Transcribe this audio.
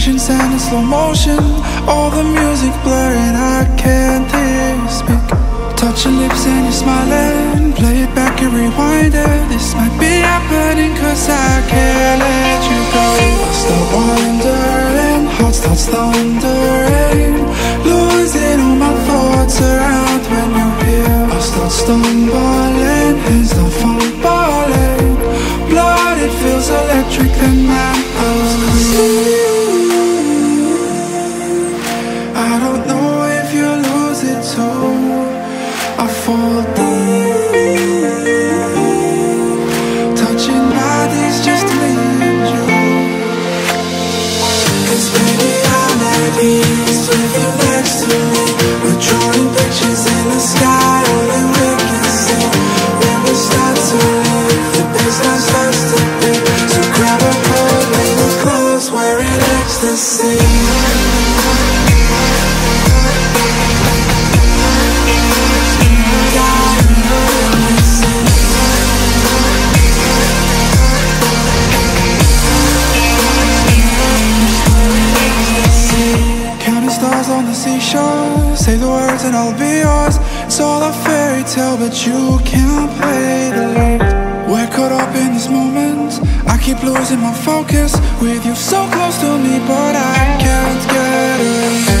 crashing sand in slow motion. All the music blurring, I can't hear you speak. Touching lips and you're smiling. Play it back and rewind it. This might be happening cause I can't let you go. I start wondering, heart starts thundering. Seashore Say the words and I'll be yours. It's all a fairy tale but you can't play the lead. We're caught up in this moment I keep losing my focus With you so close to me but I can't get away